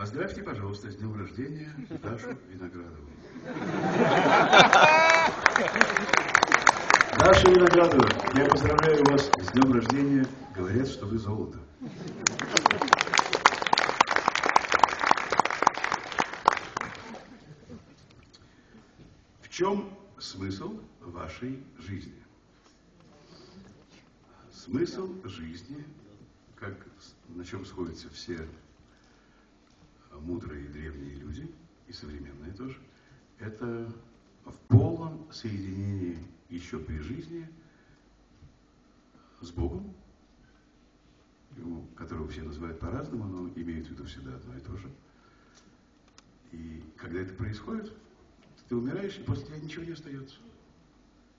Поздравьте, пожалуйста, с днем рождения Дашу Виноградову. Даша Виноградова, я поздравляю вас с днем рождения. Говорят, что вы золото. В чем смысл вашей жизни? Смысл жизни, как на чем сходятся все мудрые древние люди, и современные тоже, это в полном соединении еще при жизни с Богом, которого все называют по-разному, но имеют в виду всегда одно и то же. И когда это происходит, ты умираешь, и после тебя ничего не остается.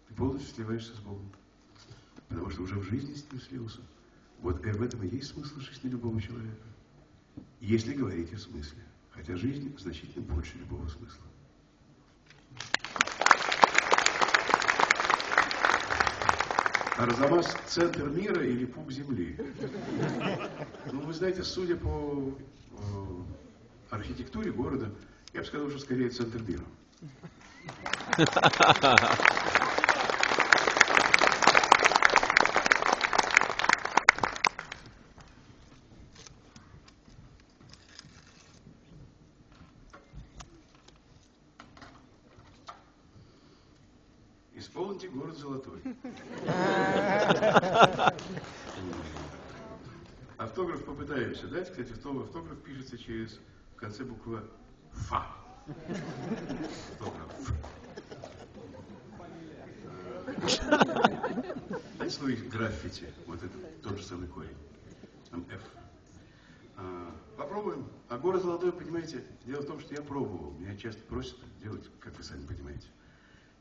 Ты полностью сливаешься с Богом. Потому что уже в жизни с ним слился. Вот в этом и есть смысл жизни любого человека. Если говорить о смысле. Хотя жизнь значительно больше любого смысла. Арзамас – центр мира или пуп земли? Ну, вы знаете, судя по э, архитектуре города, я бы сказал, что скорее центр мира. Исполните город золотой. Автограф попытаемся дать. Кстати, автограф пишется через в конце буква ФА. Автограф. Дайте свой граффити. Вот это тот же самый корень. Там F. А, попробуем. А город золотой, понимаете, дело в том, что я пробовал. Меня часто просят делать, как вы сами понимаете.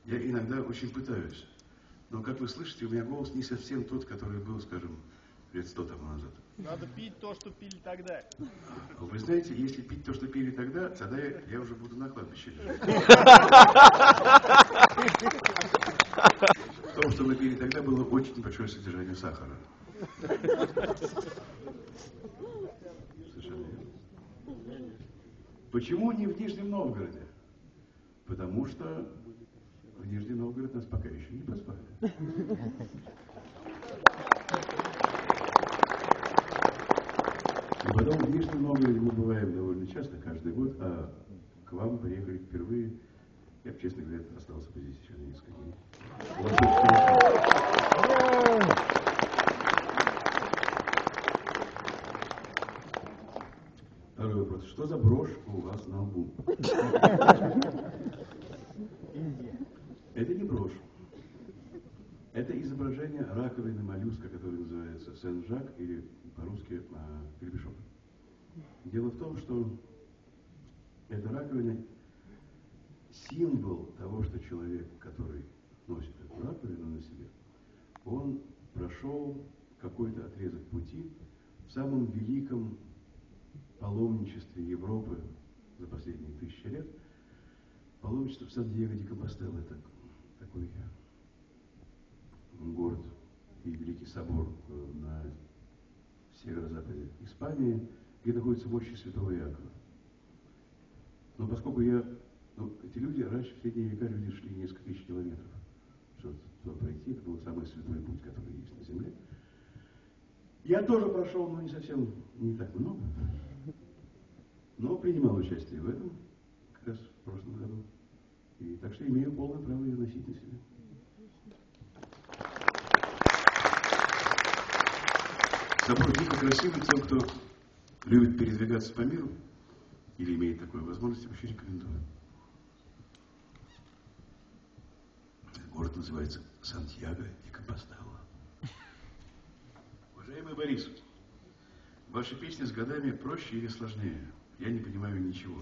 Я иногда очень пытаюсь. Но, как вы слышите, у меня голос не совсем тот, который был, скажем, лет сто тому назад. Надо пить то, что пили тогда. Вы знаете, если пить то, что пили тогда, тогда я, я уже буду на кладбище лежать. В том, что мы пили тогда, было очень большое содержание сахара. Совершенно верно. Почему не в Нижнем Новгороде? Потому что в Нижний Новгород нас пока еще не позвали. И потом в Нижнем Новгороде мы бываем довольно часто, каждый год, а к вам приехали впервые. Я, честно говоря, остался бы здесь еще на несколько дней. Второй вопрос. Что за брошка у вас на лбу? Брошь. Это изображение раковины моллюска, который называется Сен-Жак или по-русски а, гребешок. Дело в том, что эта раковина символ того, что человек, который носит эту раковину на себе, он прошел какой-то отрезок пути в самом великом паломничестве Европы за последние тысячи лет. Паломничество в Сан-Диего де Компостел – это такой город и Великий собор э, на северо-западе Испании, где находится мощи Святого Якова. Но поскольку я... Ну, эти люди, раньше, в средние века, люди шли несколько тысяч километров, чтобы туда пройти. Это был самый святой путь, который есть на земле. Я тоже прошел, но не совсем, не так много. Но принимал участие в этом, как раз в прошлом году. И так что имею полное право ее носить на себе. Собор дико красивый тем, кто любит передвигаться по миру или имеет такую возможность, вообще рекомендую. Город называется Сантьяго и Компостела. Уважаемый Борис, ваши песни с годами проще или сложнее? Я не понимаю ничего.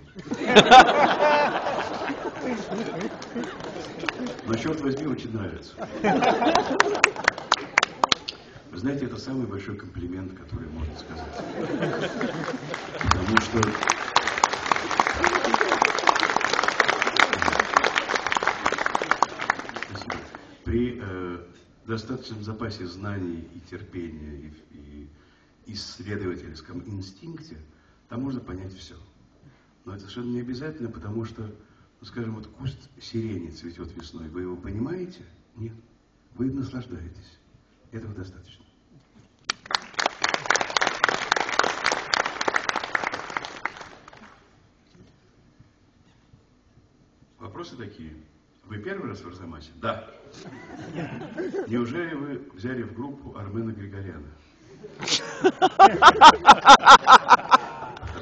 Но, черт возьми, очень нравится. Вы знаете, это самый большой комплимент, который можно сказать. Потому что при э, достаточном запасе знаний и терпения и, и исследовательском инстинкте там можно понять все. Но это совершенно не обязательно, потому что, ну, скажем, вот куст сирени цветет весной. Вы его понимаете? Нет. Вы наслаждаетесь. Этого достаточно. Вопросы такие. Вы первый раз в Арзамасе? Да. Неужели вы взяли в группу Армена Григоряна?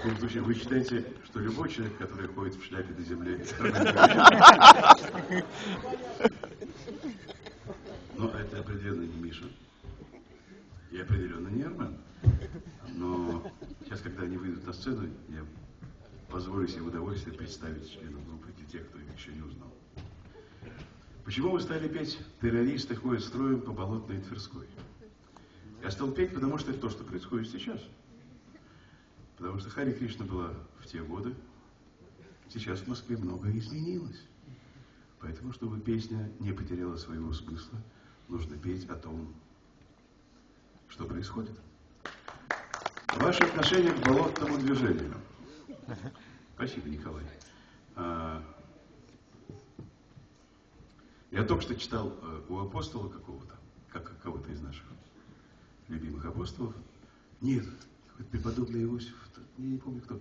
В таком случае вы считаете, что любой человек, который ходит в шляпе до земли, Но это определенно не Миша. И определенно не Армен. Но сейчас, когда они выйдут на сцену, я позволю себе удовольствие представить членов группы для тех, кто их еще не узнал. Почему вы стали петь «Террористы ходят строем по болотной Тверской»? Я стал петь, потому что это то, что происходит сейчас. Потому что Хари Кришна была в те годы. Сейчас в Москве многое изменилось. Поэтому, чтобы песня не потеряла своего смысла, нужно петь о том, что происходит. Ваше отношение к болотному движению. Спасибо, Николай. А, я только что читал э, у апостола какого-то, как кого-то из наших любимых апостолов. Нет, преподобный Иосиф, я не помню кто,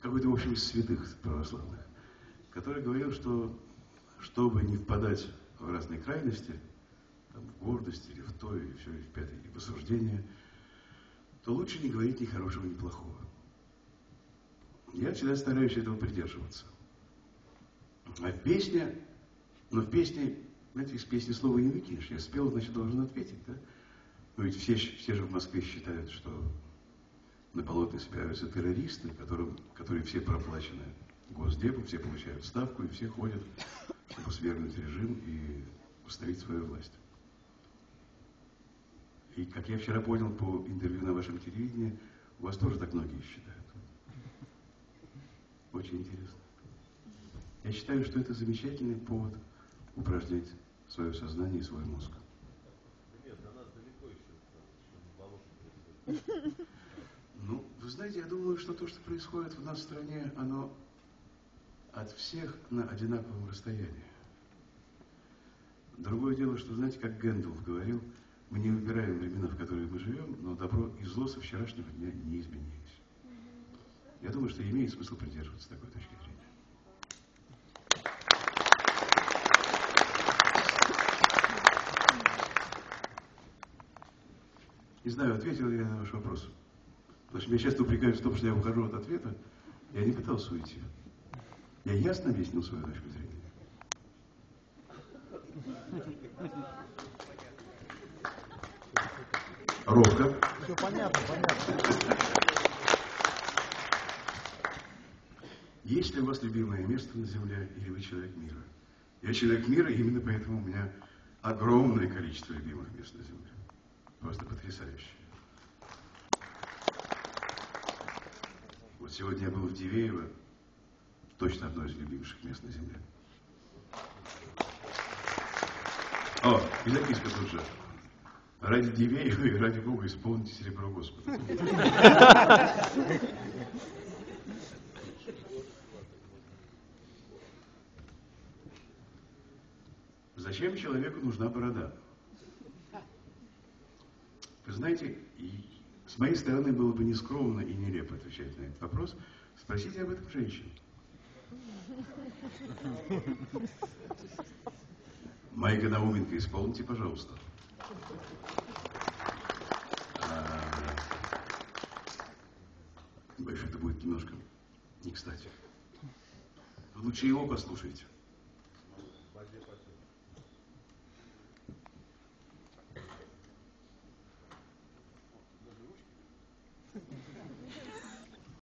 какой-то, в общем, из святых православных, который говорил, что чтобы не впадать в разные крайности, там, в гордость или в то, или все, или в пятое, или в осуждение, то лучше не говорить ни хорошего, ни плохого. Я всегда стараюсь этого придерживаться. А песня, но в песне, знаете, из песни слова не выкинешь. Я спел, значит, должен ответить, да? Но ведь все, все же в Москве считают, что на полотне собираются террористы, которым, которые все проплачены Госдепом, все получают ставку, и все ходят, чтобы свергнуть режим и установить свою власть. И, как я вчера понял по интервью на вашем телевидении, у вас тоже так многие считают. Очень интересно. Я считаю, что это замечательный повод упражнять свое сознание и свой мозг. Ну, вы знаете, я думаю, что то, что происходит в нашей стране, оно от всех на одинаковом расстоянии. Другое дело, что, знаете, как Гэндалф говорил, мы не выбираем времена, в которые мы живем, но добро и зло со вчерашнего дня не изменились. Я думаю, что имеет смысл придерживаться такой точки зрения. Не знаю, ответил ли я на ваш вопрос. Потому что меня часто упрекают в том, что я ухожу от ответа. Я не пытался уйти. Я ясно объяснил свою точку зрения. Ровка. Все понятно, понятно. Есть ли у вас любимое место на Земле, или вы человек мира? Я человек мира, и именно поэтому у меня огромное количество любимых мест на Земле. Просто потрясающе. Вот сегодня я был в Дивеево, точно одно из любимейших мест на Земле. О, и записка тут же. Ради Дивеева и ради Бога исполните серебро Господа. Зачем человеку нужна борода? Вы знаете, с моей стороны было бы нескромно и нелепо отвечать на этот вопрос. Спросите об этом женщин. Майка Науменко, исполните, пожалуйста. А, боюсь, это будет немножко не кстати. Лучше его послушайте.